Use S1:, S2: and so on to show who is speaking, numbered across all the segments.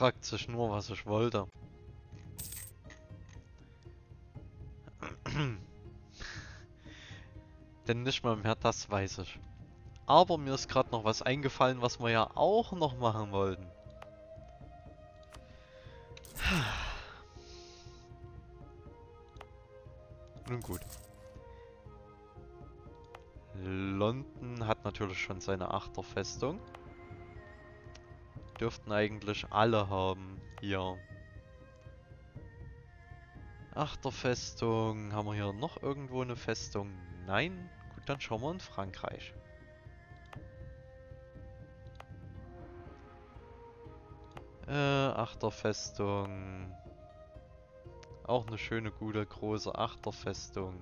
S1: fragt sich nur, was ich wollte. Denn nicht mal mehr das weiß ich. Aber mir ist gerade noch was eingefallen, was wir ja auch noch machen wollten. Nun gut. London hat natürlich schon seine Achterfestung. Dürften eigentlich alle haben hier. Achterfestung. Haben wir hier noch irgendwo eine Festung? Nein? Gut, dann schauen wir in Frankreich. Äh, Achterfestung. Auch eine schöne, gute, große Achterfestung.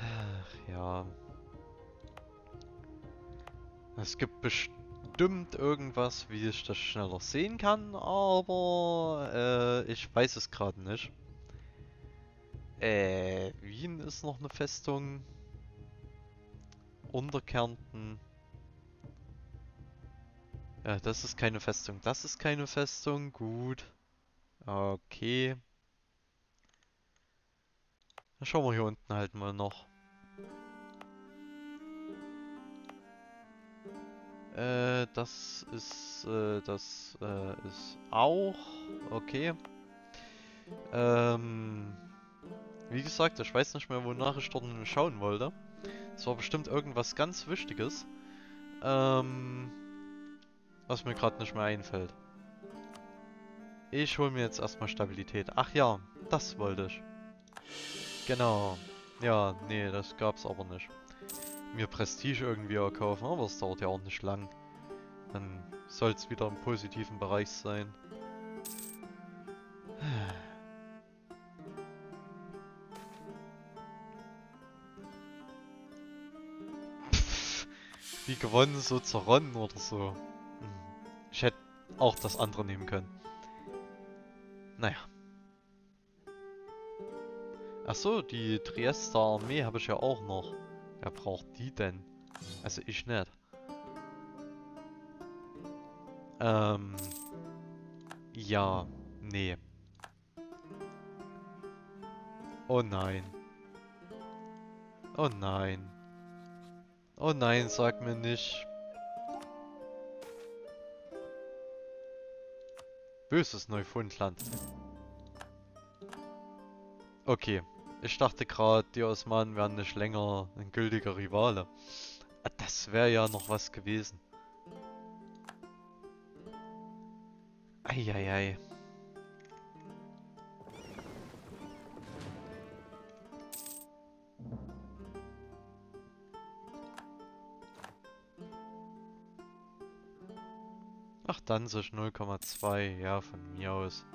S1: Ach ja. Es gibt bestimmt irgendwas, wie ich das schneller sehen kann, aber äh, ich weiß es gerade nicht. Äh, Wien ist noch eine Festung. Unterkärnten. Ja, das ist keine Festung. Das ist keine Festung. Gut. Okay. Dann schauen wir hier unten halt mal noch. Äh, das ist, äh, das äh, ist auch okay. Ähm, wie gesagt, ich weiß nicht mehr, wonach ich dort schauen wollte. Es war bestimmt irgendwas ganz Wichtiges. Ähm, was mir gerade nicht mehr einfällt. Ich hole mir jetzt erstmal Stabilität. Ach ja, das wollte ich. Genau. Ja, nee, das gab's aber nicht. Mir Prestige irgendwie erkaufen, aber es dauert ja auch nicht lang. Dann soll es wieder im positiven Bereich sein. Wie gewonnen, so zerronnen oder so. Hm. Ich hätte auch das andere nehmen können. Naja. Achso, die Triester Armee habe ich ja auch noch. Wer braucht die denn? Also ich nicht. Ähm. Ja. Nee. Oh nein. Oh nein. Oh nein, sag mir nicht. Böses Neufundland. Okay. Ich dachte gerade, die Osmanen wären nicht länger ein gültiger Rivale. Ah, das wäre ja noch was gewesen. Eieiei. Ach, dann sich 0,2. Ja, von mir aus.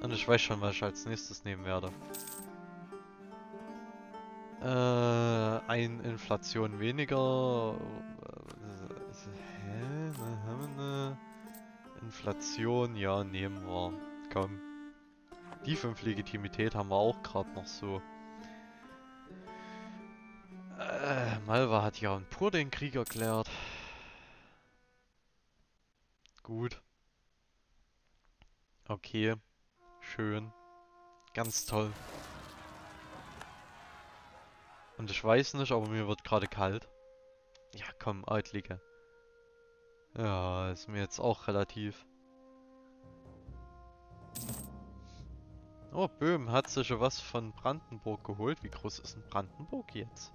S1: Und ich weiß schon, was ich als nächstes nehmen werde. Äh, ein Inflation weniger. Hä? Na, haben wir eine Inflation? Ja, nehmen wir. Komm. Die 5 Legitimität haben wir auch gerade noch so. Äh, Malva hat ja pur den Krieg erklärt. Gut. Okay. Schön. Ganz toll. Und ich weiß nicht, aber mir wird gerade kalt. Ja, komm, Eitlige. Ja, ist mir jetzt auch relativ. Oh, Böhm hat sich was von Brandenburg geholt. Wie groß ist denn Brandenburg jetzt?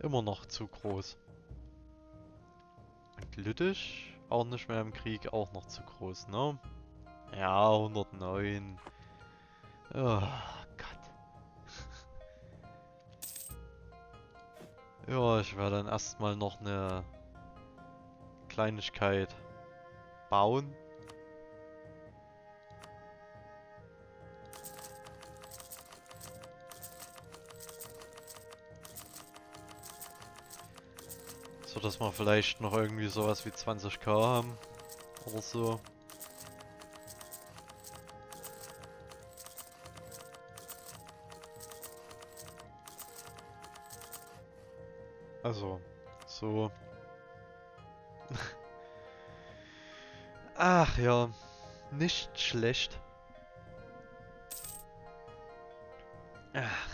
S1: Immer noch zu groß. Und Lüttich auch nicht mehr im Krieg, auch noch zu groß, ne? Ja, 109. Oh Gott. ja, ich werde dann erstmal noch eine Kleinigkeit bauen. So dass wir vielleicht noch irgendwie sowas wie 20k haben. Oder so. Also, so. Ach ja, nicht schlecht. Ach.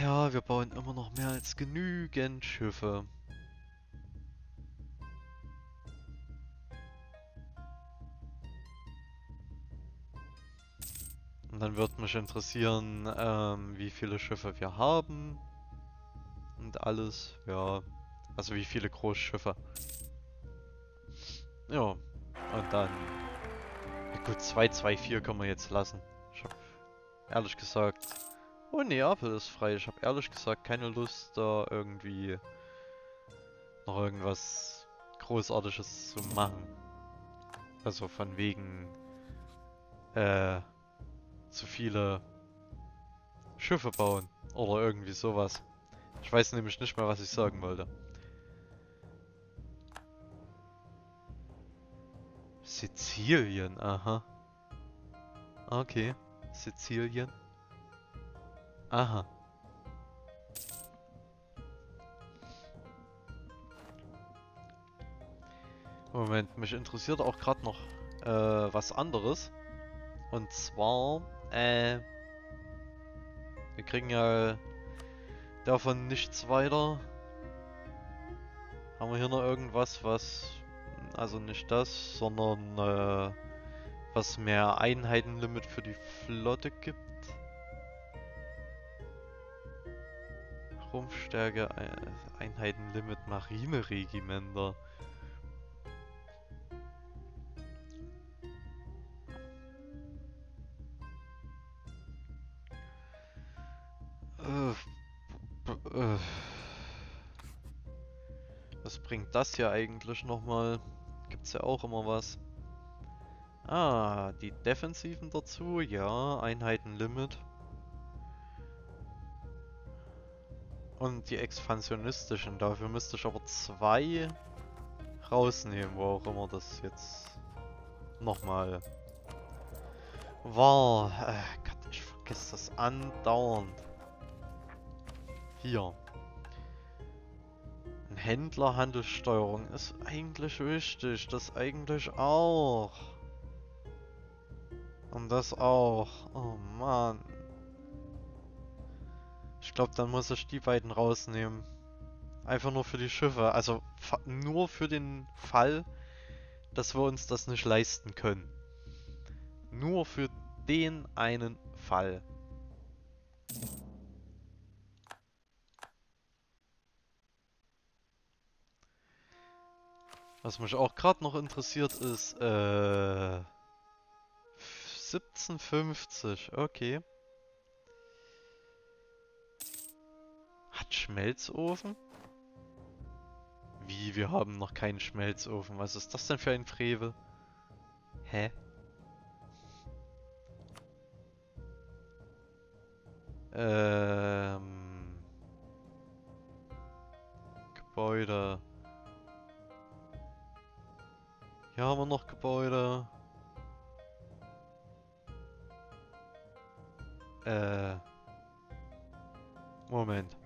S1: Ja, wir bauen immer noch mehr als genügend Schiffe. Dann wird mich interessieren, ähm, wie viele Schiffe wir haben. Und alles, ja. Also wie viele Großschiffe. Ja, und dann... Ja gut, 224 können wir jetzt lassen. Ich hab ehrlich gesagt... Oh, Neapel ist frei. Ich habe ehrlich gesagt keine Lust, da irgendwie noch irgendwas Großartiges zu machen. Also von wegen äh, zu viele Schiffe bauen oder irgendwie sowas. Ich weiß nämlich nicht mehr, was ich sagen wollte. Sizilien, aha. Okay, Sizilien. Aha. Moment, mich interessiert auch gerade noch äh, was anderes. Und zwar, äh, wir kriegen ja davon nichts weiter. Haben wir hier noch irgendwas, was, also nicht das, sondern äh, was mehr Einheitenlimit für die Flotte gibt? Rumpfstärke, Einheitenlimit Marineregimenter. Das hier eigentlich nochmal? Gibt's ja auch immer was. Ah, die Defensiven dazu, ja, Einheitenlimit. Und die expansionistischen. Dafür müsste ich aber zwei rausnehmen, wo auch immer das jetzt nochmal war. Äh, Gott, ich vergesse das andauernd. Hier. Ein Händler Handelssteuerung ist eigentlich wichtig. Das eigentlich auch. Und das auch. Oh Mann. Ich glaube, dann muss ich die beiden rausnehmen. Einfach nur für die Schiffe. Also nur für den Fall, dass wir uns das nicht leisten können. Nur für den einen Fall. Was mich auch gerade noch interessiert ist, äh... 1750, okay. Hat Schmelzofen? Wie, wir haben noch keinen Schmelzofen. Was ist das denn für ein Frevel? Hä? Ähm... Gebäude. Hier haben wir noch Gebäude. Äh... Moment.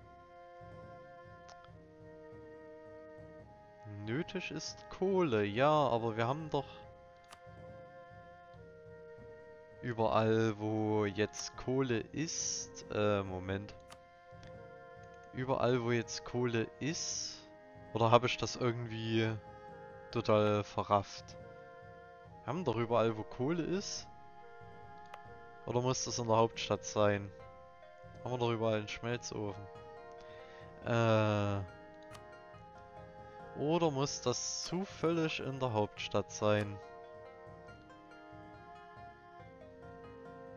S1: Nötig ist Kohle, ja, aber wir haben doch überall, wo jetzt Kohle ist, äh, Moment. Überall, wo jetzt Kohle ist, oder habe ich das irgendwie total verrafft? Wir haben doch überall, wo Kohle ist. Oder muss das in der Hauptstadt sein? Haben wir doch überall einen Schmelzofen. Äh... Oder muss das zufällig in der Hauptstadt sein?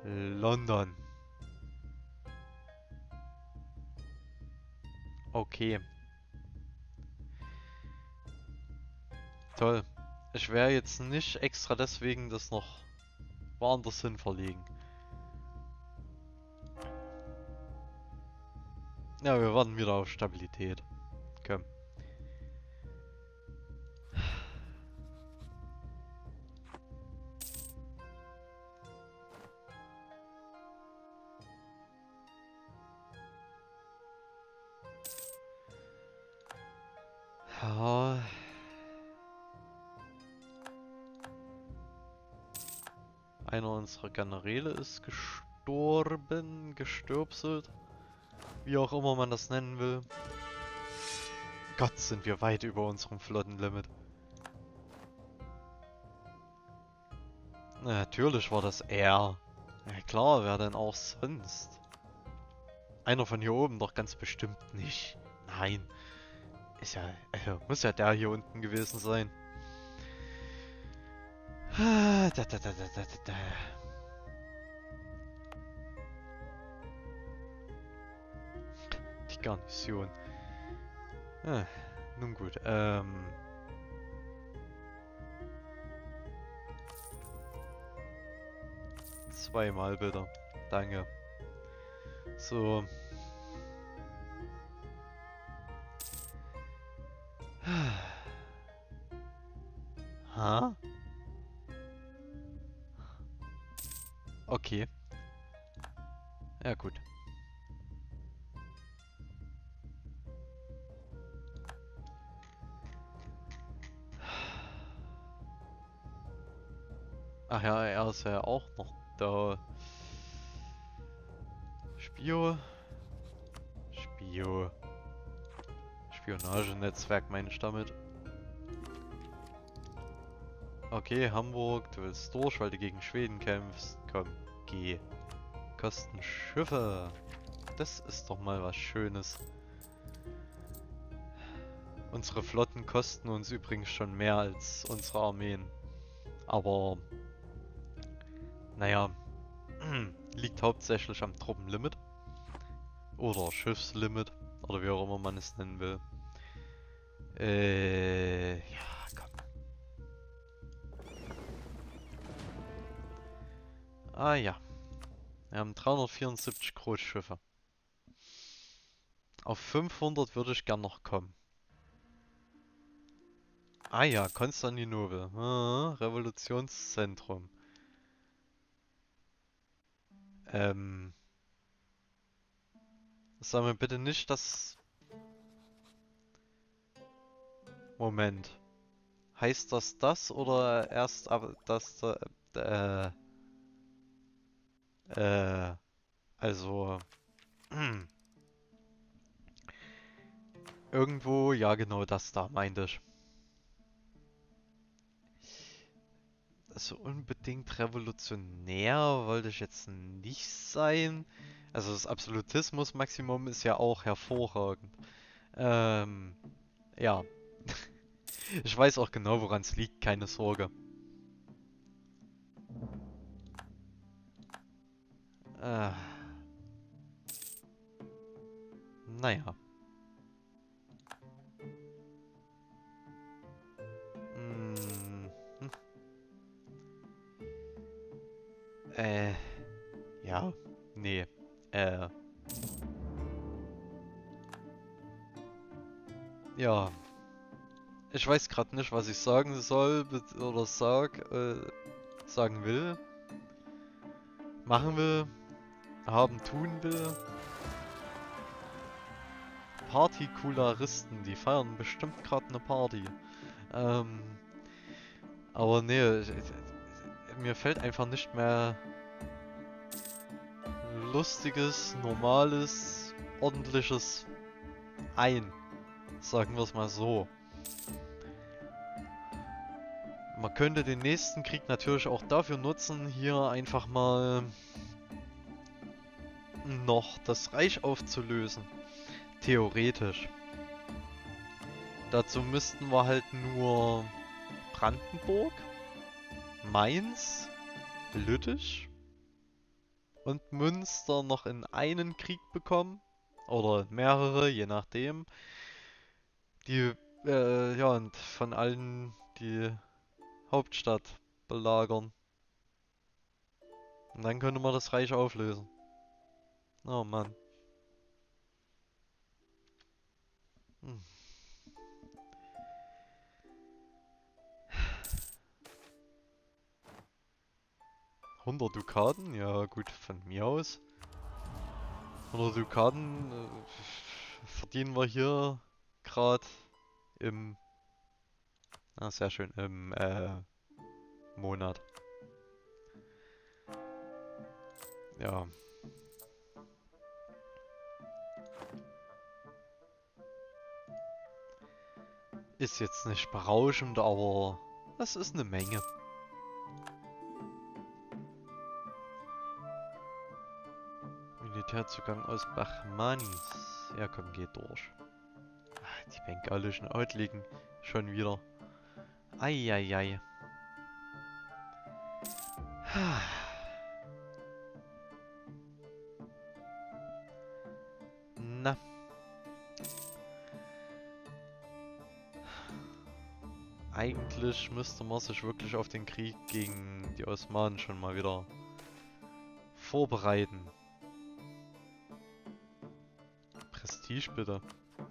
S1: London. Okay. Toll. Ich werde jetzt nicht extra deswegen das noch woanders hin verlegen. Ja, wir warten wieder auf Stabilität. Generäle ist gestorben, gestürbselt. Wie auch immer man das nennen will. Gott, sind wir weit über unserem Flottenlimit. Natürlich war das er. Ja klar, wer denn auch sonst? Einer von hier oben doch ganz bestimmt nicht. Nein. Ist ja, also muss ja der hier unten gewesen sein. Da, da, da, da, da, da. Garnison. Ah, nun gut, ähm... Zweimal bitte. Danke. So. Spionagenetzwerk meine ich damit. Okay, Hamburg, du willst durch, weil du gegen Schweden kämpfst. Komm, geh. Kosten Schiffe. Das ist doch mal was Schönes. Unsere Flotten kosten uns übrigens schon mehr als unsere Armeen. Aber naja, liegt hauptsächlich am Truppenlimit. Oder Schiffslimit. Oder wie auch immer man es nennen will. Äh, ja, komm. Ah ja. Wir haben 374 Großschiffe. Auf 500 würde ich gern noch kommen. Ah ja, Konstantinopel. Ah, Revolutionszentrum. Ähm. Sag mir bitte nicht, dass... Moment. Heißt das das oder erst ab das... Äh... Äh... Also... Irgendwo, ja genau das da, meinte ich. so unbedingt revolutionär wollte ich jetzt nicht sein. Also das Absolutismus-Maximum ist ja auch hervorragend. Ähm, ja. Ich weiß auch genau, woran es liegt, keine Sorge. Äh. Naja. Äh, ja, nee, äh. Ja. Ich weiß gerade nicht, was ich sagen soll oder sag, äh, sagen will. Machen will. Haben tun will. Partykularisten, die feiern bestimmt gerade eine Party. Ähm, aber nee, mir fällt einfach nicht mehr lustiges, normales, ordentliches ein. Sagen wir es mal so. Man könnte den nächsten Krieg natürlich auch dafür nutzen, hier einfach mal noch das Reich aufzulösen. Theoretisch. Dazu müssten wir halt nur Brandenburg Mainz, Lüttich und Münster noch in einen Krieg bekommen. Oder mehrere, je nachdem. Die, äh, ja, und von allen die Hauptstadt belagern. Und dann könnte man das Reich auflösen. Oh Mann. Hm. 100 Dukaten? Ja gut, von mir aus. 100 Dukaten äh, verdienen wir hier gerade im... Ah, sehr schön, im äh, Monat. Ja. Ist jetzt nicht berauschend, aber das ist eine Menge. Militärzugang aus Bachmanis. Ja komm, geht durch. Ach, die bengalischen Adligen schon wieder. Eieiei. Na. Eigentlich müsste man sich wirklich auf den Krieg gegen die Osmanen schon mal wieder vorbereiten. Prestige bitte.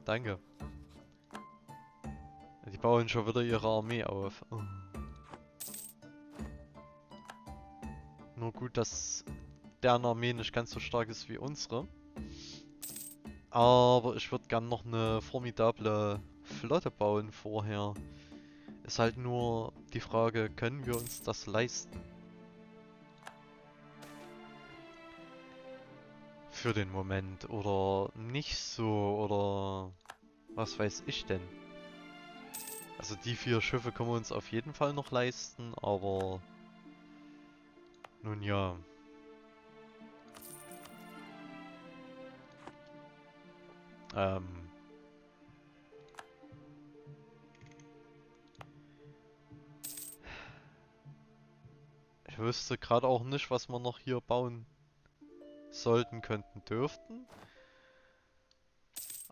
S1: Danke. Bauen schon wieder ihre Armee auf. Nur gut, dass deren Armee nicht ganz so stark ist wie unsere. Aber ich würde gern noch eine formidable Flotte bauen vorher. Ist halt nur die Frage, können wir uns das leisten? Für den Moment oder nicht so oder was weiß ich denn? Also die vier Schiffe können wir uns auf jeden Fall noch leisten, aber nun ja. Ähm. Ich wüsste gerade auch nicht, was wir noch hier bauen sollten, könnten, dürften.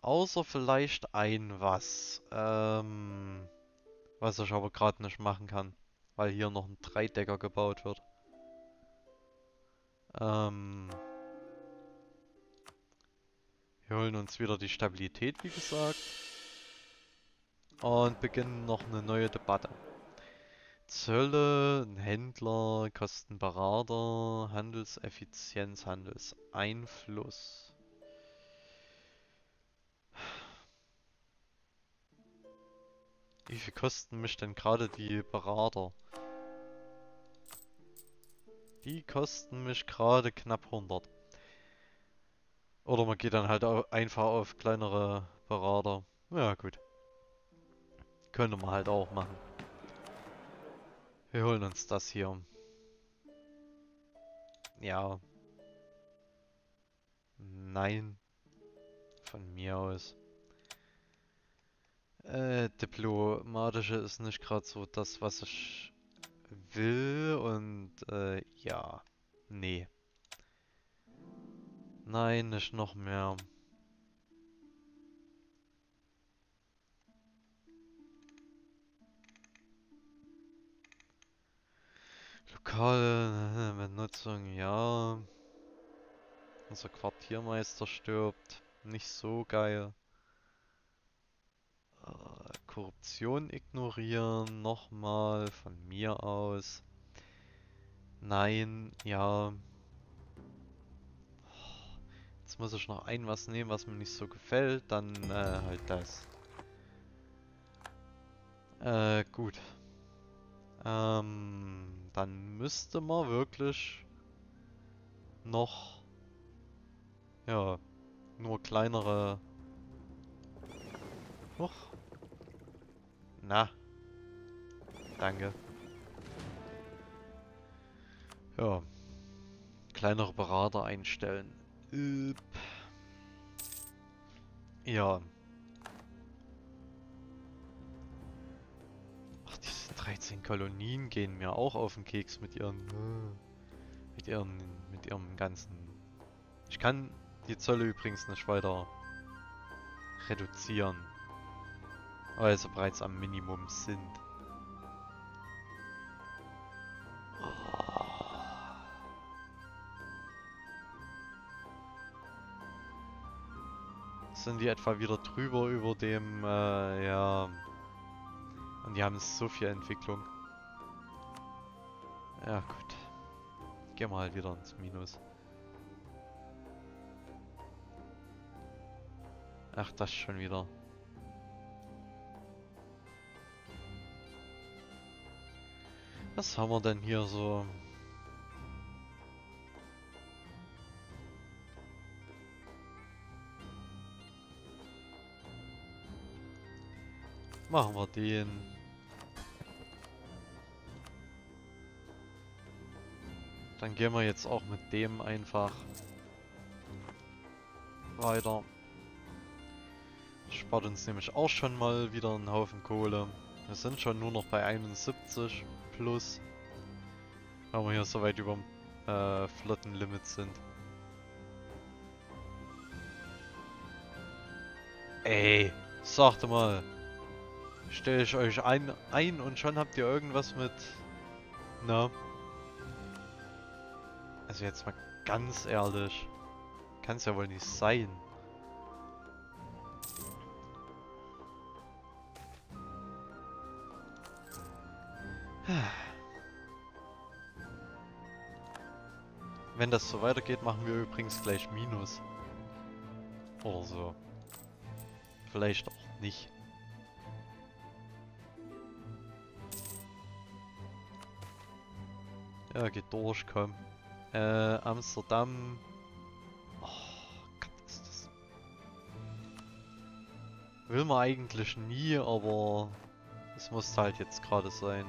S1: Außer vielleicht ein was. Ähm, was ich aber gerade nicht machen kann. Weil hier noch ein Dreidecker gebaut wird. Ähm, wir holen uns wieder die Stabilität, wie gesagt. Und beginnen noch eine neue Debatte. Zölle, Händler, Kostenberater, Handelseffizienz, Handelseinfluss. Wie viel kosten mich denn gerade die Berater? Die kosten mich gerade knapp 100. Oder man geht dann halt einfach auf kleinere Berater. Ja gut. Könnte man halt auch machen. Wir holen uns das hier. Ja. Nein. Von mir aus. Äh, diplomatische ist nicht gerade so das, was ich will und äh, ja. Nee. Nein, nicht noch mehr. Lokale Benutzung, ja. Unser Quartiermeister stirbt. Nicht so geil. Korruption ignorieren, nochmal von mir aus. Nein, ja. Jetzt muss ich noch ein was nehmen, was mir nicht so gefällt, dann äh, halt das. Äh, gut. Ähm, dann müsste man wirklich noch, ja, nur kleinere... Huch, na. Danke. Ja. Kleinere Berater einstellen. Üb. Ja. Ach, diese 13 Kolonien gehen mir auch auf den Keks mit ihren... Mit ihren... Mit ihrem ganzen... Ich kann die Zölle übrigens nicht weiter reduzieren sie bereits am Minimum sind. Sind die etwa wieder drüber über dem, äh, ja... Und die haben so viel Entwicklung. Ja, gut. Gehen wir halt wieder ins Minus. Ach, das schon wieder. Was haben wir denn hier so? Machen wir den. Dann gehen wir jetzt auch mit dem einfach weiter. Spart uns nämlich auch schon mal wieder einen Haufen Kohle. Wir sind schon nur noch bei 71 plus. Weil wir hier so weit über dem äh, Flottenlimit sind. Ey, sagte mal. Stelle ich euch ein, ein und schon habt ihr irgendwas mit... Na? Also jetzt mal ganz ehrlich. Kann es ja wohl nicht sein. Wenn das so weitergeht, machen wir übrigens gleich Minus. Oder so. Vielleicht auch nicht. Ja, geht durch, komm. Äh, Amsterdam. Oh, Gott, ist das. Will man eigentlich nie, aber es muss halt jetzt gerade sein.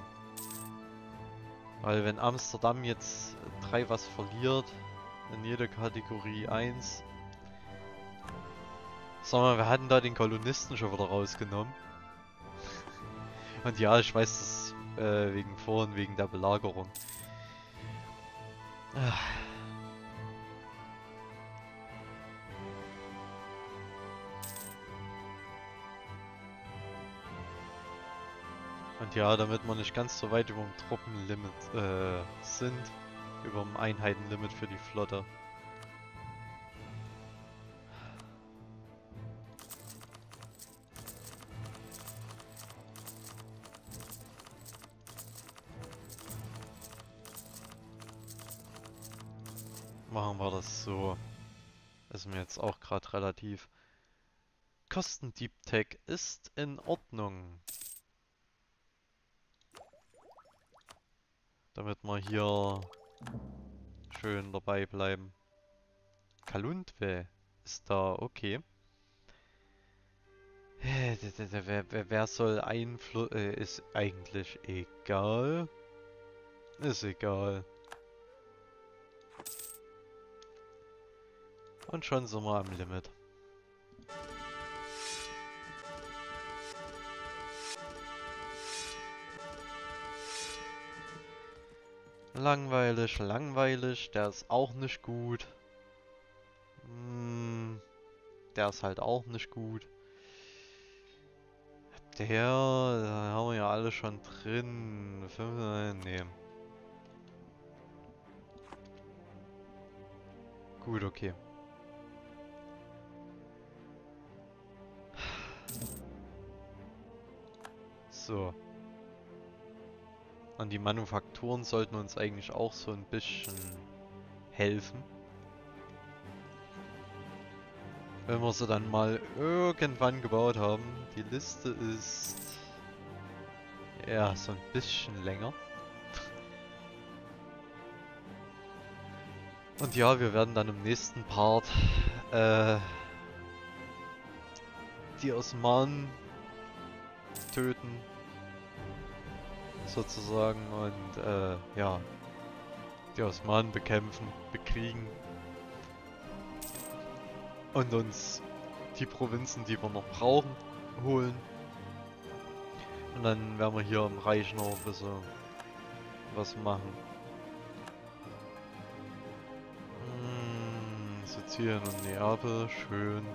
S1: Weil wenn Amsterdam jetzt drei was verliert, in jeder Kategorie 1. Sag mal, wir hatten da den Kolonisten schon wieder rausgenommen. Und ja, ich weiß das äh, wegen vorhin, wegen der Belagerung. Und ja, damit wir nicht ganz so weit über dem Truppenlimit äh, sind, über dem Einheitenlimit für die Flotte. Machen wir das so. Ist mir jetzt auch gerade relativ. Kosten Deep Tech ist in Ordnung. Damit wir hier schön dabei bleiben. Kalundwe ist da, okay. Wer, wer soll Einfluss... Äh, ist eigentlich egal. Ist egal. Und schon sind wir am Limit. Langweilig, langweilig. Der ist auch nicht gut. Hm, der ist halt auch nicht gut. Der, da haben wir ja alle schon drin. Fünf, nee. Gut, okay. So. Und die Manufakturen sollten uns eigentlich auch so ein bisschen helfen. Wenn wir sie dann mal irgendwann gebaut haben. Die Liste ist... Ja, so ein bisschen länger. Und ja, wir werden dann im nächsten Part äh, die Osmanen töten sozusagen und äh, ja, die Osmanen bekämpfen, bekriegen und uns die Provinzen, die wir noch brauchen, holen. Und dann werden wir hier im Reich noch ein bisschen was machen. Hm, Sizilien und Neapel, schön.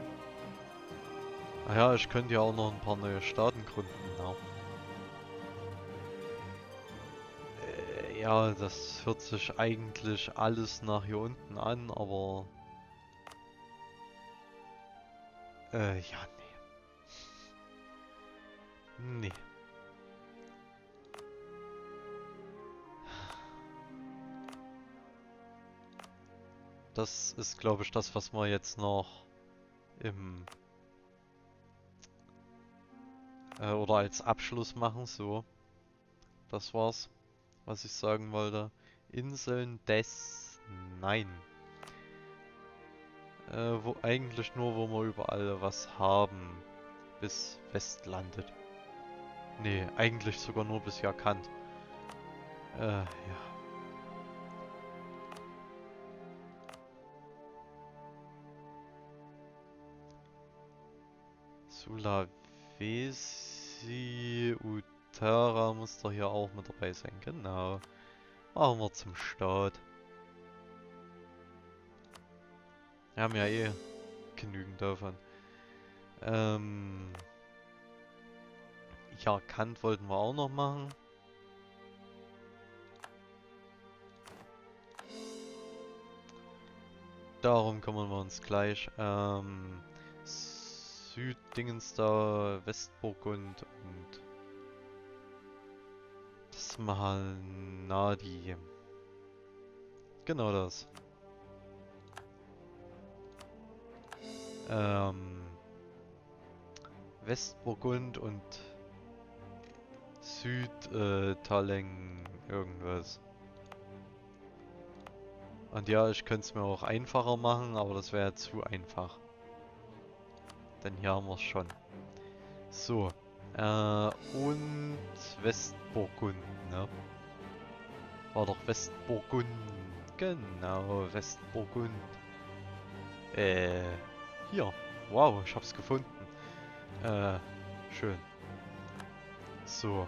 S1: Ah ja, ich könnte ja auch noch ein paar neue Staaten Ja, das hört sich eigentlich alles nach hier unten an, aber... Äh, ja, nee. Nee. Das ist, glaube ich, das, was wir jetzt noch im... Äh, oder als Abschluss machen, so. Das war's was ich sagen wollte. Inseln des... Nein. Äh, wo eigentlich nur, wo wir überall was haben. Bis West landet. Nee, eigentlich sogar nur bis Kant. Äh, ja. Sulawesi Utara muss doch hier auch mit dabei sein, genau. Machen wir zum Start. Wir haben ja eh genügend davon. Ähm ja, Kant wollten wir auch noch machen. Darum kümmern wir uns gleich. Ähm, Süddingens da, Westburgund und das Mahalnadi. Genau das. Ähm, Westburgund und Südtaleng äh, irgendwas. Und ja, ich könnte es mir auch einfacher machen, aber das wäre zu einfach. Denn hier haben wir es schon. So. Äh, und Westburgund, ne? War doch Westburgund. Genau, Westburgund. Äh, hier. Wow, ich hab's gefunden. Äh, schön. So.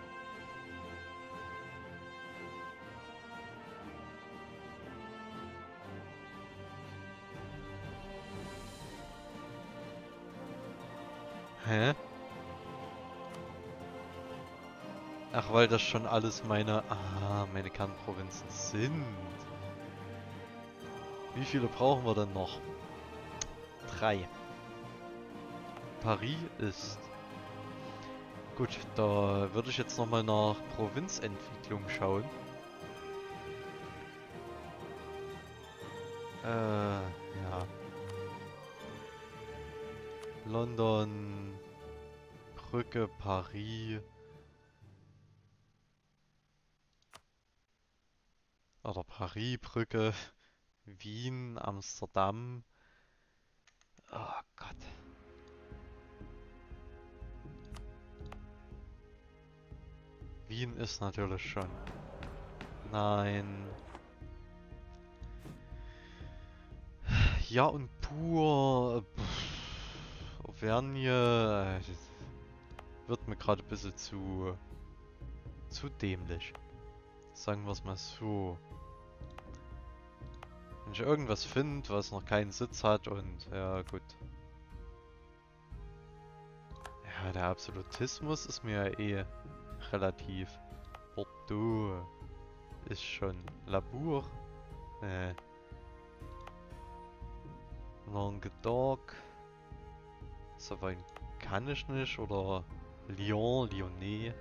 S1: Hä? Ach, weil das schon alles meine... Ah, meine Kernprovinzen sind. Wie viele brauchen wir denn noch? Drei. Paris ist... Gut, da würde ich jetzt nochmal nach Provinzentwicklung schauen. Äh, ja. London, Brücke, Paris. Oder Paris, Brücke, Wien, Amsterdam. Oh Gott. Wien ist natürlich schon. Nein. Ja und pur. Auvergne. Äh, wird mir gerade ein bisschen zu. zu dämlich. Sagen wir es mal so. Wenn ich irgendwas finde, was noch keinen Sitz hat und ja gut. Ja, der Absolutismus ist mir ja eh relativ. Bordeaux ist schon Labour. Äh. Languedoc. Savoyen kann ich nicht. Oder Lyon, Lyonnais.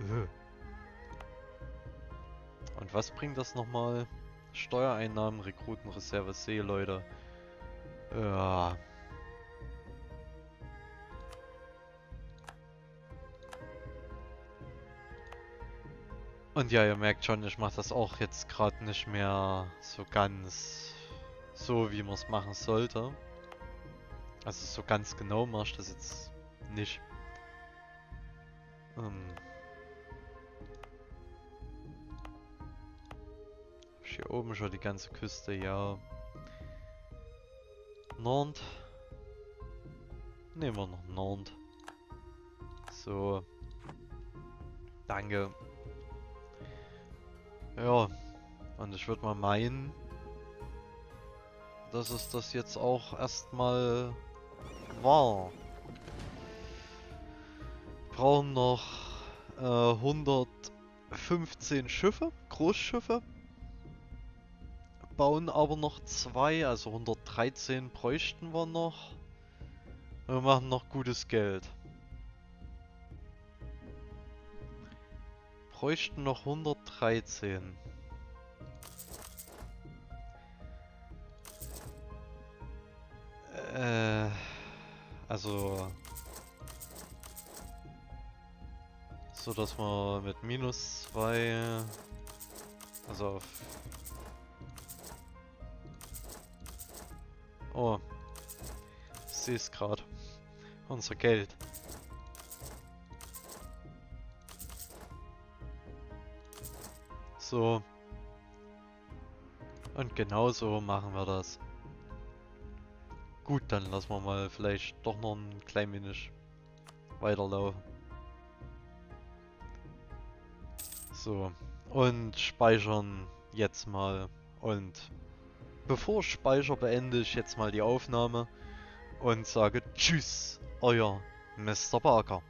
S1: Äh. Und was bringt das nochmal? Steuereinnahmen, Rekrutenreserve, Seeleute. Ja. Und ja, ihr merkt schon, ich mache das auch jetzt gerade nicht mehr so ganz so, wie man es machen sollte. Also so ganz genau mache ich das jetzt nicht. Ähm hier oben schon die ganze Küste, ja. Nantes. Nehmen wir noch Nantes. So. Danke. Ja, und ich würde mal meinen, dass es das jetzt auch erstmal war. Wir brauchen noch äh, 115 Schiffe, Großschiffe. Bauen aber noch zwei, also 113 bräuchten wir noch. Wir machen noch gutes Geld. bräuchten noch 113. Äh, also... So, dass wir mit minus 2... Also auf... Oh. Sie ist gerade. Unser Geld. So. Und genauso machen wir das. Gut, dann lassen wir mal vielleicht doch noch ein klein wenig weiterlaufen. So. Und speichern jetzt mal und bevor ich speichere, beende ich jetzt mal die Aufnahme und sage Tschüss, euer Mr. Barker.